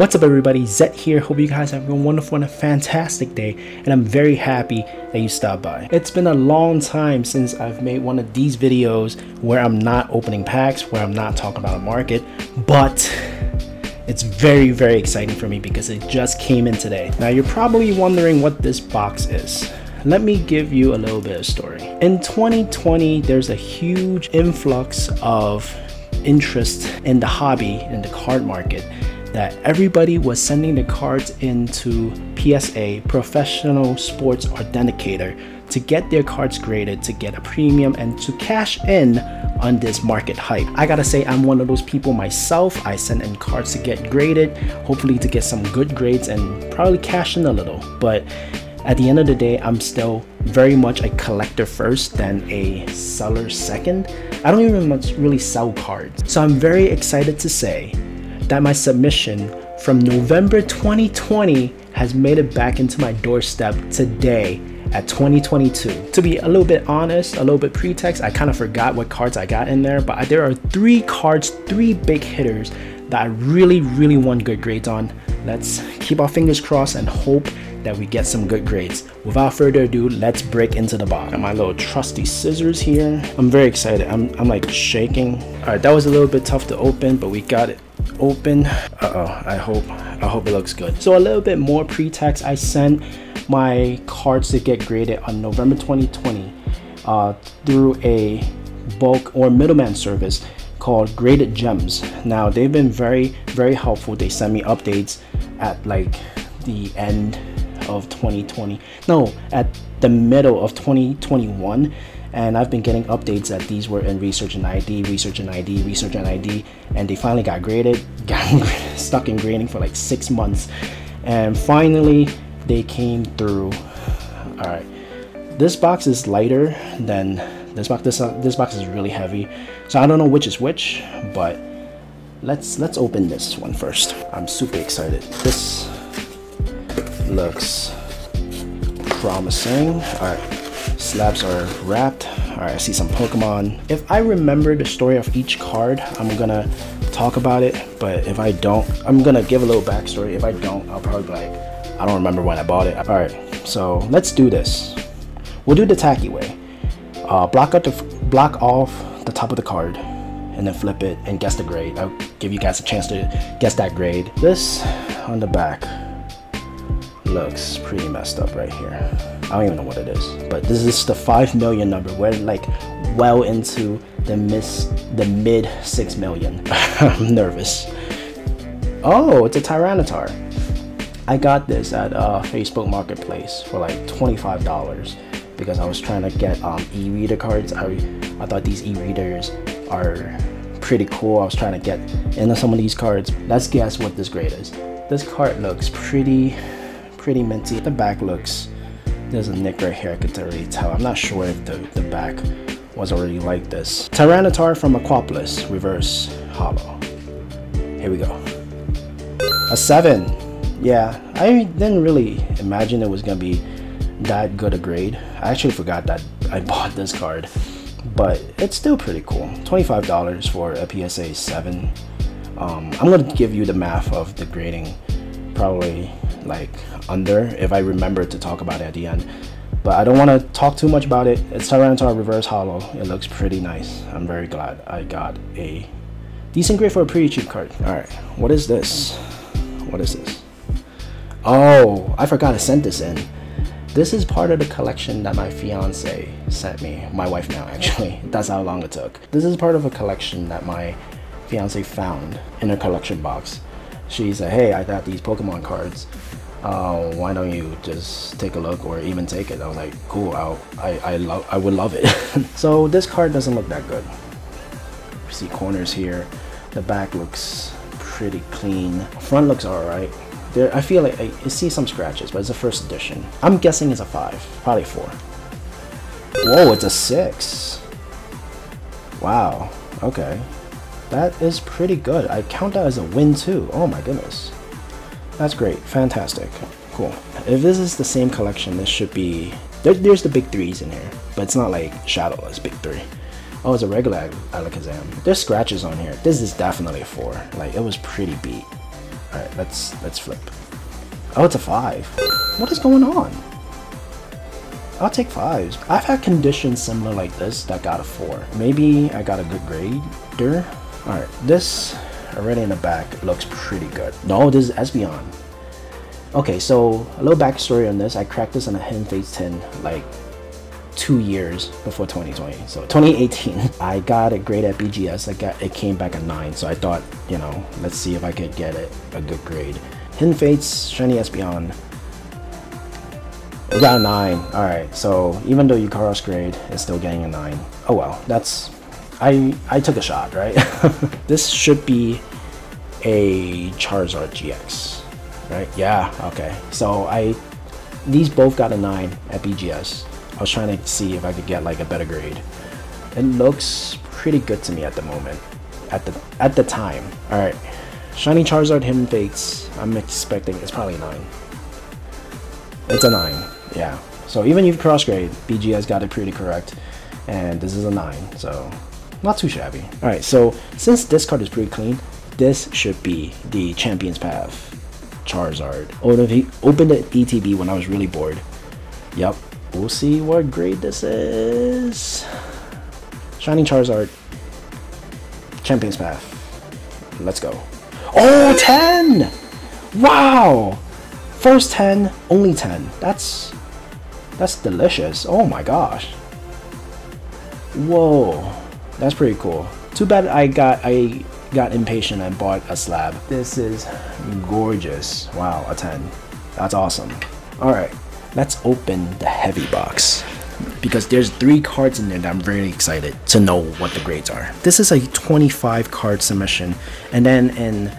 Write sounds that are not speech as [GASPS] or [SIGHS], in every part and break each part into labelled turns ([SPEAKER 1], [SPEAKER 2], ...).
[SPEAKER 1] What's up everybody, Zet here. Hope you guys have a wonderful and a fantastic day and I'm very happy that you stopped by. It's been a long time since I've made one of these videos where I'm not opening packs, where I'm not talking about a market, but it's very, very exciting for me because it just came in today. Now you're probably wondering what this box is. Let me give you a little bit of story. In 2020, there's a huge influx of interest in the hobby, in the card market that everybody was sending the cards into PSA, Professional Sports Authenticator, to get their cards graded, to get a premium, and to cash in on this market hype. I gotta say, I'm one of those people myself. I send in cards to get graded, hopefully to get some good grades and probably cash in a little. But at the end of the day, I'm still very much a collector first than a seller second. I don't even much really sell cards. So I'm very excited to say that my submission from November 2020 has made it back into my doorstep today at 2022. To be a little bit honest, a little bit pretext, I kind of forgot what cards I got in there, but there are three cards, three big hitters that I really, really want good grades on. Let's keep our fingers crossed and hope that we get some good grades. Without further ado, let's break into the box. Got my little trusty scissors here. I'm very excited. I'm, I'm like shaking. All right, that was a little bit tough to open, but we got it open. Uh-oh i hope i hope it looks good. So a little bit more pretext i sent my cards to get graded on november 2020 uh, through a bulk or middleman service called graded gems. Now they've been very very helpful. They send me updates at like the end of 2020 no at the middle of 2021 and I've been getting updates that these were in research and ID, research and ID, research and ID, and they finally got graded, [LAUGHS] got stuck in grading for like six months, and finally they came through. All right, this box is lighter than this box. This uh, this box is really heavy, so I don't know which is which, but let's let's open this one first. I'm super excited. This looks promising. All right slabs are wrapped. All right, I see some Pokemon. If I remember the story of each card, I'm gonna talk about it. But if I don't, I'm gonna give a little backstory. If I don't, I'll probably be like, I don't remember when I bought it. All right, so let's do this. We'll do the tacky way. Uh, block out the block off the top of the card and then flip it and guess the grade. I'll give you guys a chance to guess that grade. This on the back looks pretty messed up right here. I don't even know what it is, but this is the 5 million number. We're like well into the miss the mid 6 million. [LAUGHS] I'm nervous. Oh, it's a Tyranitar. I got this at uh, Facebook Marketplace for like $25 because I was trying to get um, e-reader cards. I, I thought these e-readers are pretty cool. I was trying to get into some of these cards. Let's guess what this grade is. This card looks pretty pretty minty. The back looks, there's a nick right here, I could already tell. I'm not sure if the, the back was already like this. Tyranitar from Aquapolis, reverse hollow. Here we go. A seven. Yeah, I didn't really imagine it was gonna be that good a grade. I actually forgot that I [LAUGHS] bought this card, but it's still pretty cool. $25 for a PSA 7. Um, I'm gonna give you the math of the grading probably like under if I remember to talk about it at the end. But I don't want to talk too much about it. It's Tyranitar Reverse Hollow. It looks pretty nice. I'm very glad I got a decent grade for a pretty cheap card. Alright, what is this? What is this? Oh, I forgot to send this in. This is part of the collection that my fiance sent me. My wife now, actually. [LAUGHS] That's how long it took. This is part of a collection that my fiance found in her collection box. She said, hey, I got these Pokemon cards uh, why don't you just take a look or even take it? I was like, cool, I'll, I, I, love, I would love it. [LAUGHS] so this card doesn't look that good. You see corners here. The back looks pretty clean. Front looks alright. There, I feel like I, I see some scratches, but it's a first edition. I'm guessing it's a five, probably four. Whoa, it's a six. Wow, okay. That is pretty good. I count that as a win too. Oh my goodness. That's great. Fantastic. Cool. If this is the same collection, this should be... There, there's the big threes in here, but it's not like Shadowless big three. Oh, it's a regular Alakazam. There's scratches on here. This is definitely a four. Like, it was pretty beat. All right, let's let's flip. Oh, it's a five. What is going on? I'll take fives. I've had conditions similar like this that got a four. Maybe I got a good grade there. All right, this already in the back looks pretty good. No, this is Espeon. Okay, so a little backstory on this. I cracked this on a Hidden Fates 10 like two years before 2020. So 2018, [LAUGHS] I got a grade at BGS. I got it came back a nine. So I thought, you know, let's see if I could get it a good grade. Hidden Fates, Shiny Espeon. We got a nine. All right. So even though you cross grade, it's still getting a nine. Oh well, that's I I took a shot, right? [LAUGHS] this should be a Charizard GX, right? Yeah. Okay. So I these both got a nine at BGS. I was trying to see if I could get like a better grade. It looks pretty good to me at the moment. At the at the time. Alright. Shiny Charizard Hidden Fates. I'm expecting it's probably a 9. It's a 9. Yeah. So even if cross grade, BGS got it pretty correct. And this is a 9. So not too shabby. Alright, so since this card is pretty clean, this should be the Champion's Path Charizard. Oh, he opened the ETB when I was really bored. Yep, We'll see what grade this is. Shining Charizard. Champion's Path. Let's go. Oh, 10! Wow! First 10, only 10. That's that's delicious. Oh my gosh. Whoa. That's pretty cool. Too bad I got I got impatient and bought a slab. This is gorgeous. Wow, a 10. That's awesome. Alright let's open the heavy box because there's three cards in there that I'm very excited to know what the grades are. This is a 25 card submission and then in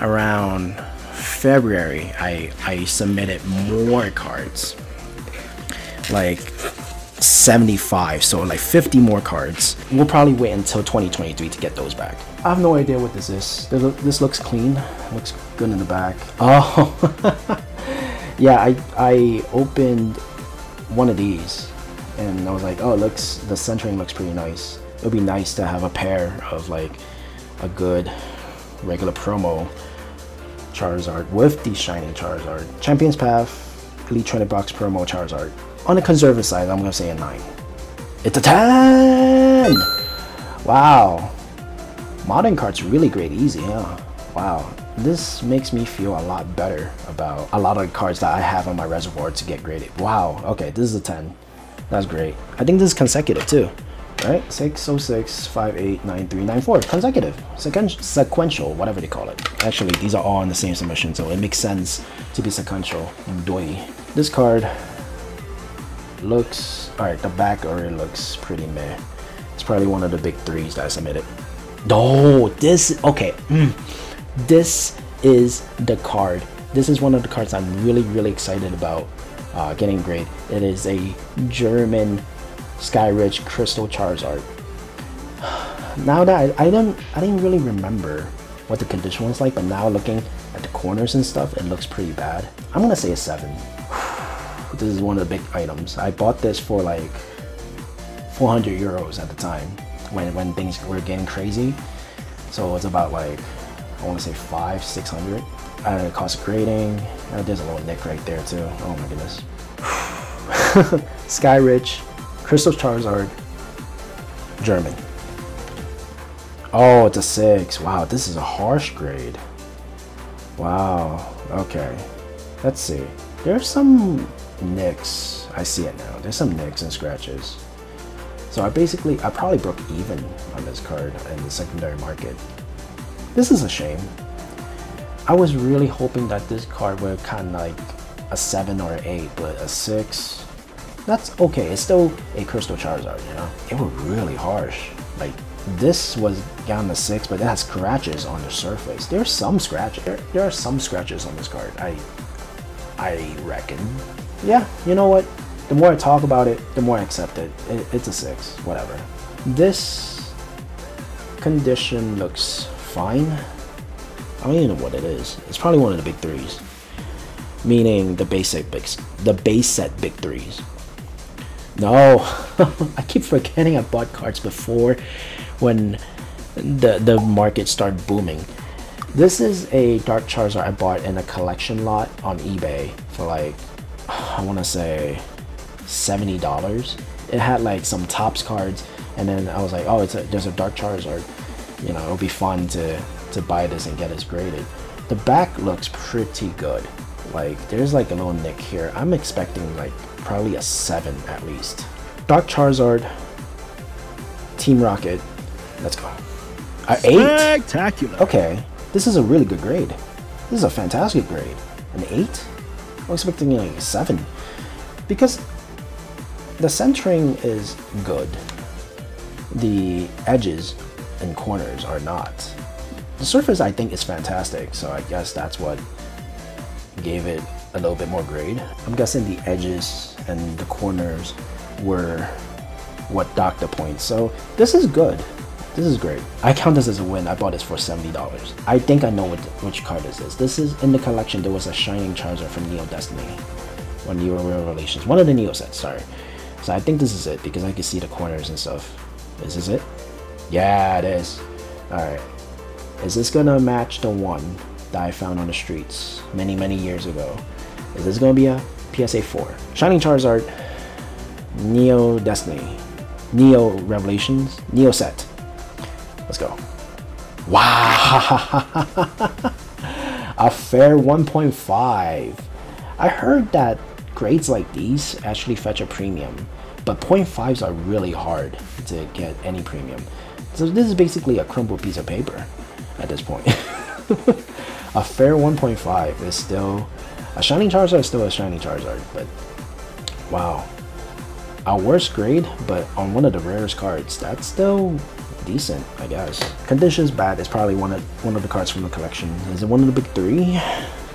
[SPEAKER 1] around February I, I submitted more cards like 75 so like 50 more cards we'll probably wait until 2023 to get those back I have no idea what this is this looks clean looks good in the back oh [LAUGHS] yeah, I I opened one of these and I was like, oh, looks the centering looks pretty nice. It would be nice to have a pair of like a good regular promo Charizard with the shiny Charizard. Champion's Path, Elite Trainer Box promo Charizard. On the conservative side, I'm gonna say a 9. It's a 10! Wow. Modern cards really great easy, huh? Wow. This makes me feel a lot better about a lot of cards that I have on my reservoir to get graded. Wow, okay, this is a 10. That's great. I think this is consecutive too. Right? 606, 58, 93, 94. Consecutive. Sequen sequential, whatever they call it. Actually, these are all in the same submission, so it makes sense to be sequential. Doi. This card looks... Alright, the back already looks pretty meh. It's probably one of the big threes that I submitted. Oh, this... Okay. Mm this is the card. This is one of the cards I'm really, really excited about uh, getting great. It is a German Sky Skyridge Crystal Charizard. [SIGHS] Now that I, I don't, I didn't really remember what the condition was like, but now looking at the corners and stuff, it looks pretty bad. I'm gonna say a seven. This is one of the big items. I bought this for like 400 euros at the time when when things were getting crazy. So it's about like I want to say five, 600. Uh, cost of grading. Uh, there's a little nick right there too. Oh my goodness. [LAUGHS] Skyridge, Crystal Charizard, German. Oh, it's a six. Wow, this is a harsh grade. Wow. Okay. Let's see. There's some nicks. I see it now. There's some nicks and scratches. So I basically, I probably broke even on this card in the secondary market. This is a shame. I was really hoping that this card would kind of like a 7 or 8, but a 6, that's okay. It's still a Crystal Charizard, you know? It was really harsh. Like, this was down to 6, but it has scratches on the surface. There's some scratches. There, there are some scratches on this card, I, I reckon. Yeah, you know what? The more I talk about it, the more I accept it. it it's a 6, whatever. This condition looks fine. I don't even know what it is. It's probably one of the big threes. Meaning the basic big, the base set big threes. No, [LAUGHS] I keep forgetting I bought cards before when the the market started booming. This is a Dark Charizard I bought in a collection lot on eBay for like, I want to say $70. It had like some tops cards and then I was like, oh, it's a, there's a Dark Charizard. You know, it'll be fun to, to buy this and get this graded. The back looks pretty good. Like, there's like a little nick here. I'm expecting like probably a 7 at least. Dark Charizard, Team Rocket, let's go. A 8?
[SPEAKER 2] Spectacular.
[SPEAKER 1] Okay, this is a really good grade. This is a fantastic grade. An 8? I'm expecting like a 7. Because the centering is good. The edges and corners are not. The surface I think is fantastic, so I guess that's what gave it a little bit more grade. I'm guessing the edges and the corners were what docked the points. So this is good. This is great. I count this as a win. I bought this for $70. I think I know what, which card this is. This is in the collection. There was a Shining Charizard from Neo Destiny. Or Neo Revelations. One of the Neo sets, sorry. So I think this is it because I can see the corners and stuff. Is this it? Yeah, it is. Alright. Is this gonna match the one that I found on the streets many, many years ago? Is this gonna be a PSA 4? Shining Charizard, Neo Destiny, Neo Revelations, Neo Set. Let's go. Wow! [LAUGHS] a fair 1.5. I heard that grades like these actually fetch a premium, but 0.5s are really hard to get any premium. So this is basically a crumpled piece of paper at this point. [LAUGHS] a fair 1.5 is still a Shining Charizard is still a Shining Charizard, but wow. A worst grade, but on one of the rarest cards, that's still decent, I guess. Conditions bad is probably one of one of the cards from the collection. Is it one of the big three?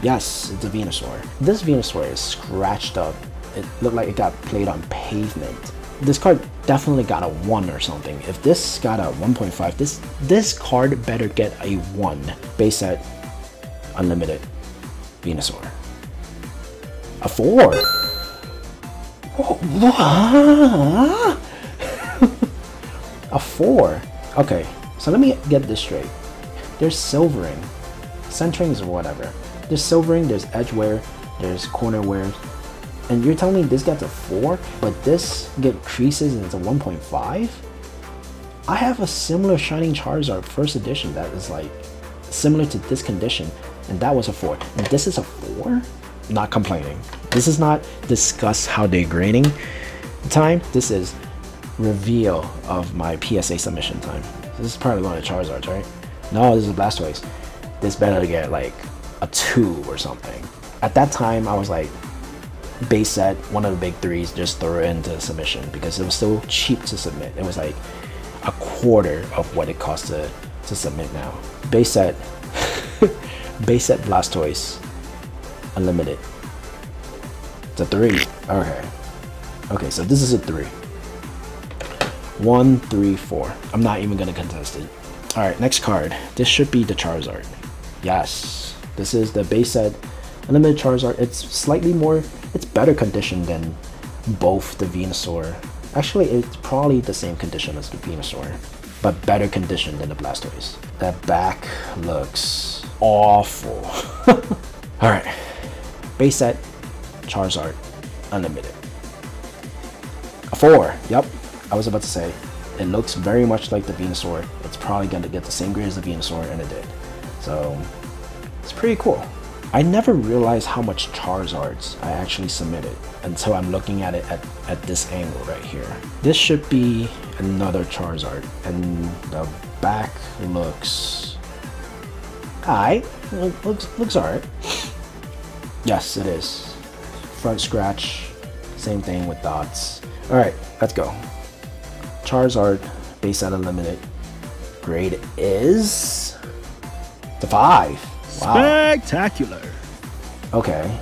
[SPEAKER 1] Yes, it's a Venusaur. This Venusaur is scratched up. It looked like it got played on pavement. This card definitely got a 1 or something. If this got a 1.5, this this card better get a 1. Base set, unlimited, Venusaur. A 4! [LAUGHS] a 4? Okay, so let me get this straight. There's silvering, centerings or whatever. There's silvering, there's edge wear, there's corner wear, and you're telling me this gets a 4, but this get creases and it's a 1.5? I have a similar Shining Charizard first edition that is like similar to this condition, and that was a 4. And this is a 4? Not complaining. This is not discuss how they're grading time. This is reveal of my PSA submission time. This is probably one of the Charizards, right? No, this is a Blastoise. This better to get like a 2 or something. At that time, I was like, base set, one of the big threes, just throw it into submission because it was so cheap to submit. It was like a quarter of what it costs to, to submit now. Base set, [LAUGHS] base set Blastoise, unlimited. It's a three. Okay. Okay, so this is a three. One, three, four. I'm not even gonna contest it. Alright, next card. This should be the Charizard. Yes. This is the base set Unlimited Charizard. It's slightly more, it's better condition than both the Venusaur. Actually, it's probably the same condition as the Venusaur, but better condition than the Blastoise. That back looks awful. [LAUGHS] Alright, base set, Charizard, Unlimited. A 4, yep, I was about to say. It looks very much like the Venusaur. It's probably going to get the same grade as the Venusaur, and it did. So, it's pretty cool. I never realized how much Charizards I actually submitted until I'm looking at it at, at this angle right here. This should be another Charizard and the back looks alright. Looks looks alright. Yes, it is. Front scratch. Same thing with dots. Alright, let's go. Charizard base set unlimited. Grade is the five.
[SPEAKER 2] Wow. Spectacular.
[SPEAKER 1] Okay.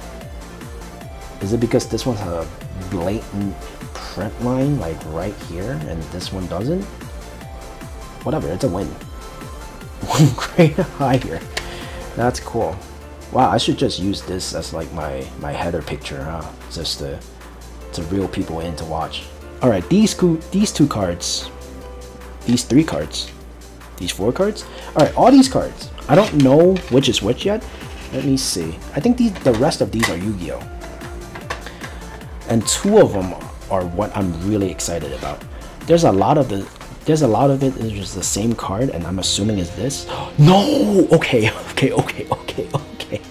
[SPEAKER 1] Is it because this one has a blatant print line like right here and this one doesn't? Whatever, it's a win. [LAUGHS] One grade [LAUGHS] higher. That's cool. Wow, I should just use this as like my, my header picture, huh? Just to, to reel people in to watch. Alright, these, these two cards, these three cards, these four cards. All right, all these cards. I don't know which is which yet. Let me see. I think these, the rest of these are Yu-Gi-Oh! And two of them are what I'm really excited about. There's a lot of the there's a lot of it is just the same card and I'm assuming is this. [GASPS] No! [LAUGHS] Okay, okay, okay, okay, okay.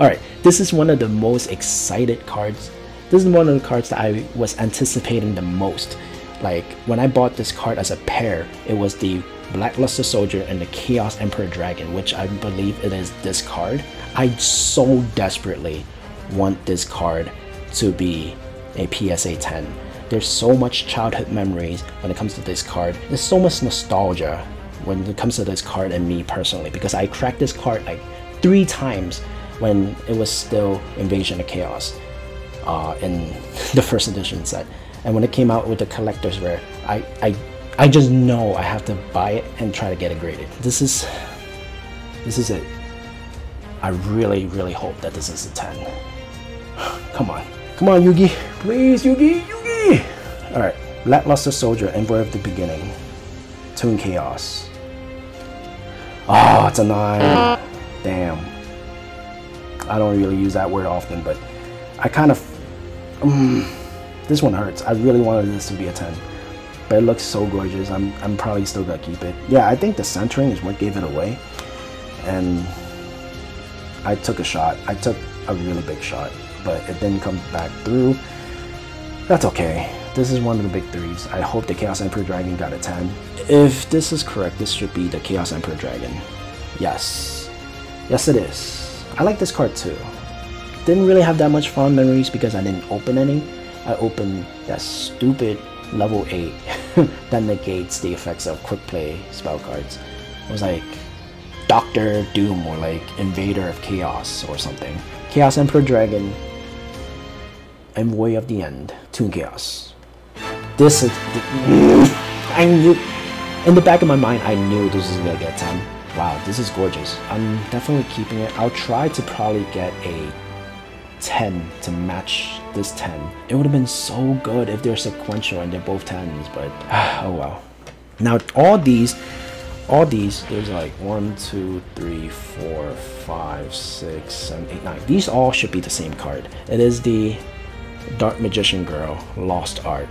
[SPEAKER 1] Alright, this is one of the most excited cards. This is one of the cards that I was anticipating the most. Like when I bought this card as a pair, it was the Blackluster Soldier and the Chaos Emperor Dragon, which I believe it is this card. I so desperately want this card to be a PSA 10. There's so much childhood memories when it comes to this card. There's so much nostalgia when it comes to this card and me personally because I cracked this card like three times when it was still Invasion of Chaos uh, in the first edition set. And when it came out with the collector's rare, I, I, I just know I have to buy it and try to get it graded. This is, this is it. I really, really hope that this is a 10. [SIGHS] Come on. Come on, Yugi. Please, Yugi, Yugi! Alright. Blackluster Soldier, Envoy of the Beginning. Toon Chaos. Oh, it's a 9. Damn. I don't really use that word often, but I kind of... Um, this one hurts. I really wanted this to be a 10. But it looks so gorgeous. I'm, I'm probably still gonna keep it. Yeah, I think the centering is what gave it away. And I took a shot. I took a really big shot, but it didn't come back through. That's okay. This is one of the big threes. I hope the Chaos Emperor Dragon got a 10. If this is correct, this should be the Chaos Emperor Dragon. Yes. Yes, it is. I like this card too. Didn't really have that much fond memories because I didn't open any. I opened that stupid level 8 [LAUGHS] that negates the effects of quick play spell cards. It was like Doctor Doom or like Invader of Chaos or something. Chaos Emperor Dragon, Envoy of the End, Toon Chaos. This is. I knew. In the back of my mind, I knew this was gonna get 10. Wow, this is gorgeous. I'm definitely keeping it. I'll try to probably get a 10 to match this 10. It would have been so good if they're sequential and they're both 10s, but [SIGHS] oh well. Now, all these all these, there's like one, two, three, four, five, six, seven, eight, nine. These all should be the same card. It is the Dark Magician Girl Lost Art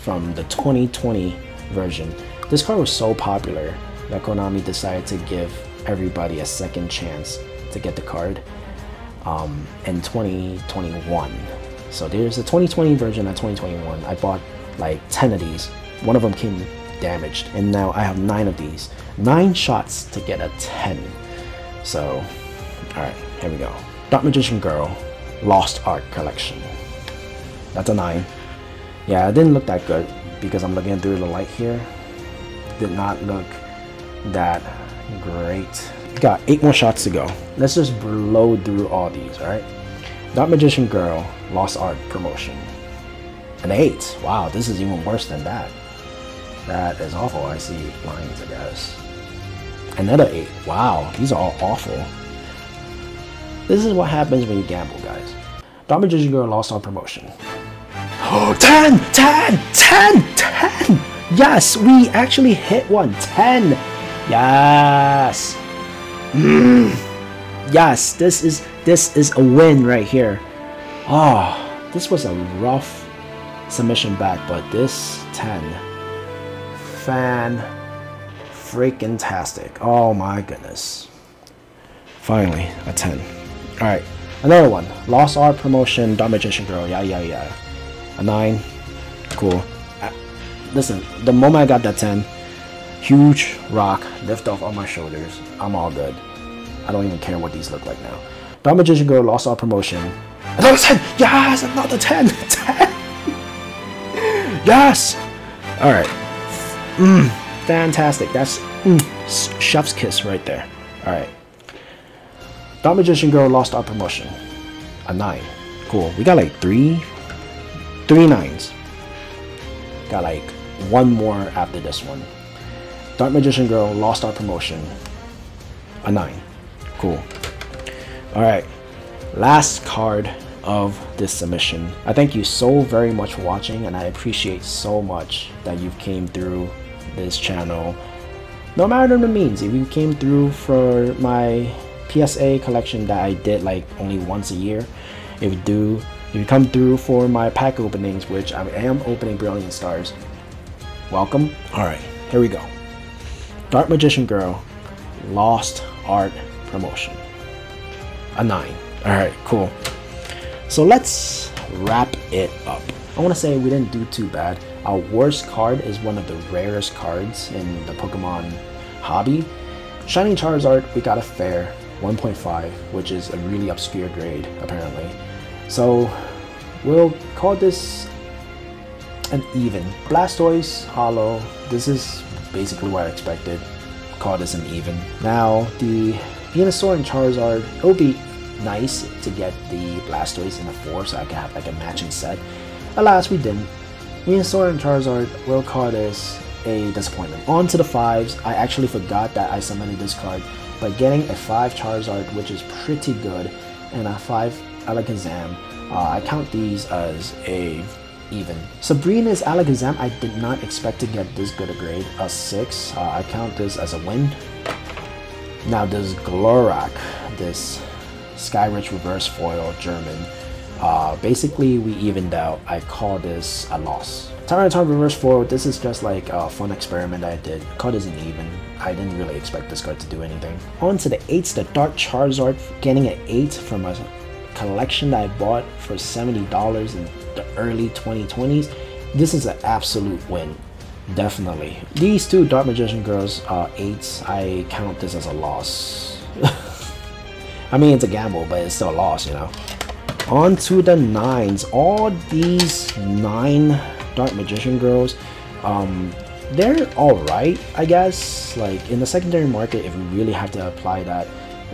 [SPEAKER 1] from the 2020 version. This card was so popular that Konami decided to give everybody a second chance to get the card um, in 2021. So there's a 2020 version and 2021. I bought like 10 of these. One of them came damaged and now I have nine of these. Nine shots to get a 10 so all right here we go. Dark magician girl lost art collection. That's a nine. Yeah it didn't look that good because i'm looking through the light here. Did not look that great got eight more shots to go let's just blow through all these all right dark magician girl lost art promotion an eight wow this is even worse than that that is awful. I see lines, I guess. Another 8. Wow, these are all awful. This is what happens when you gamble, guys. Dark Magician Girl lost on promotion. Oh, 10! 10! 10! 10! Yes, we actually hit one. 10! Yes! Mm. Yes, this is this is a win right here. Oh, this was a rough submission back, but this 10 fan freaking tastic. Oh my goodness. Finally, a 10. Alright, another one. Lost Art Promotion, Dark Magician Girl, yeah, yeah, yeah. A 9. Cool. Uh, listen, the moment I got that 10, huge rock lift off on my shoulders. I'm all good. I don't even care what these look like now. Dark Magician Girl, Lost Art Promotion. Another 10! Yes! Another 10! 10! [LAUGHS] yes! Alright. Mmm, fantastic. That's mm, chef's kiss right there. All right. Dark Magician Girl lost art promotion. A nine. Cool. We got like three, three nines. Got like one more after this one. Dark Magician Girl lost art promotion. A nine. Cool. All right. Last card of this submission. I thank you so very much for watching and I appreciate so much that you came through this channel no matter the means, if you came through for my PSA collection that I did like only once a year, if you do, if you come through for my pack openings, which I am opening Brilliant Stars, welcome. All right, here we go. Dark Magician Girl, Lost Art Promotion. A 9. Alright, cool. So let's wrap it up. I want to say we didn't do too bad. Our worst card is one of the rarest cards in the Pokemon hobby. Shining Charizard, we got a fair 1.5, which is a really obscure grade, apparently. So we'll call this an even. Blastoise, Hollow, this is basically what I expected. This an even. Now, the Venusaur and Charizard, it would be nice to get the Blastoise in a 4 so I can have like a matching set. Alas, we didn't. Venusaur and Charizard will call this a disappointment. On to the 5s, I actually forgot that I summoned this card, but getting a 5 Charizard, which is pretty good, and a 5 Alakazam, uh, I count these as a even. Sabrina's Alakazam, I did not expect to get this good a grade, a 6. Uh, I count this as a win. Now this Glorak, this Skyridge Reverse Foil German, uh, basically we evened out. I call this a loss. Tyranitar Reverse Foil, this is just like a fun experiment I did. I isn't even. I didn't really expect this card to do anything. On to the 8s, the Dark Charizard, getting an 8 from a collection that I bought for $70 in the early 2020s. This is an absolute win. Definitely. These two Dark Magician Girls uh, 8s, I count this as a loss. [LAUGHS] I mean, it's a gamble, but it's still a loss, you know. On to the 9s. All these 9 Dark Magician Girls, um, they're alright, I guess. Like, in the secondary market, if we really have to apply that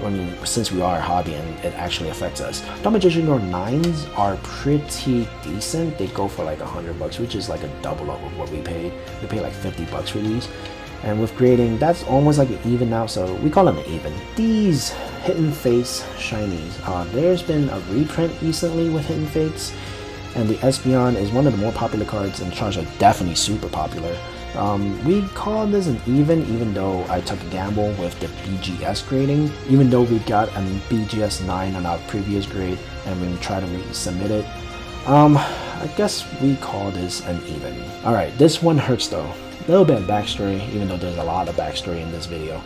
[SPEAKER 1] I mean, since we are a hobby and it actually affects us. Dark Magician Girl 9s are pretty decent. They go for like a hundred bucks, which is like a double of what we paid. We paid like 50 bucks for these. And with grading, that's almost like an even now, so we call them an even. These Hidden Fates Shinies, uh, there's been a reprint recently with Hidden Fates, and the Espeon is one of the more popular cards, and Charge definitely super popular. Um, we call this an even, even though I took a gamble with the BGS grading. Even though we got a BGS 9 on our previous grade and we try to resubmit it. Um, I guess we call this an even. Alright, this one hurts though. A little bit of backstory, even though there's a lot of backstory in this video.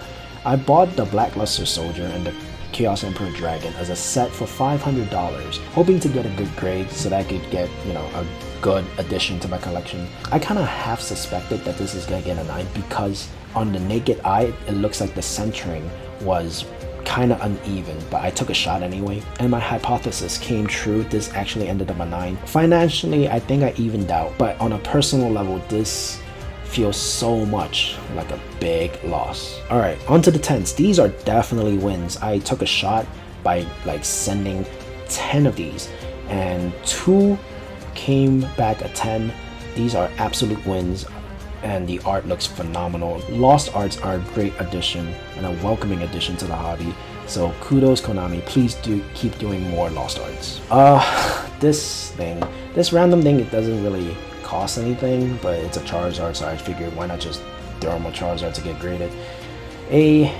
[SPEAKER 1] I bought the Blackluster Soldier and the Chaos Emperor Dragon as a set for $500, hoping to get a good grade so that I could get, you know, a good addition to my collection. I kind of half suspected that this is going to get a 9 because on the naked eye, it looks like the centering was kind of uneven, but I took a shot anyway, and my hypothesis came true. This actually ended up a 9. Financially, I think I evened out, but on a personal level, this feels so much like a big loss. Alright, on to the 10s. These are definitely wins. I took a shot by like sending 10 of these, and two came back a 10. These are absolute wins and the art looks phenomenal. Lost Arts are a great addition and a welcoming addition to the hobby. So kudos Konami, please do keep doing more Lost Arts. Uh, [LAUGHS] this thing, this random thing, it doesn't really cost anything, but it's a Charizard, so I figured why not just throw him a Charizard to get graded. A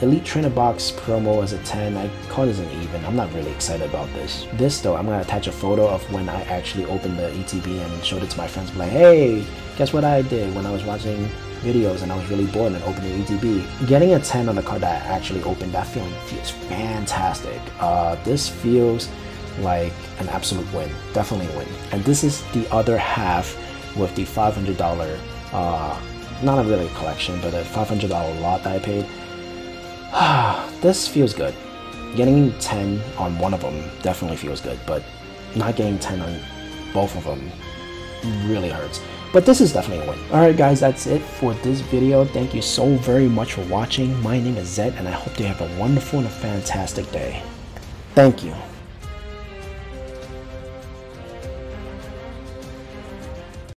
[SPEAKER 1] Elite Trainer Box promo is a 10. I call this an even. I'm not really excited about this. This though, I'm gonna attach a photo of when I actually opened the ETB and showed it to my friends. Like, hey, guess what I did when I was watching videos and I was really bored and opened the ETB. Getting a 10 on the card that I actually opened, that feeling feels fantastic. Uh, this feels like an absolute win, definitely win. And this is the other half with the $500, uh, not a really collection, but a $500 lot that I paid. [SIGHS] this feels good. Getting 10 on one of them definitely feels good, but not getting 10 on both of them really hurts. But this is definitely a win. Alright guys, that's it for this video. Thank you so very much for watching. My name is Zet and I hope you have a wonderful and a fantastic day. Thank you.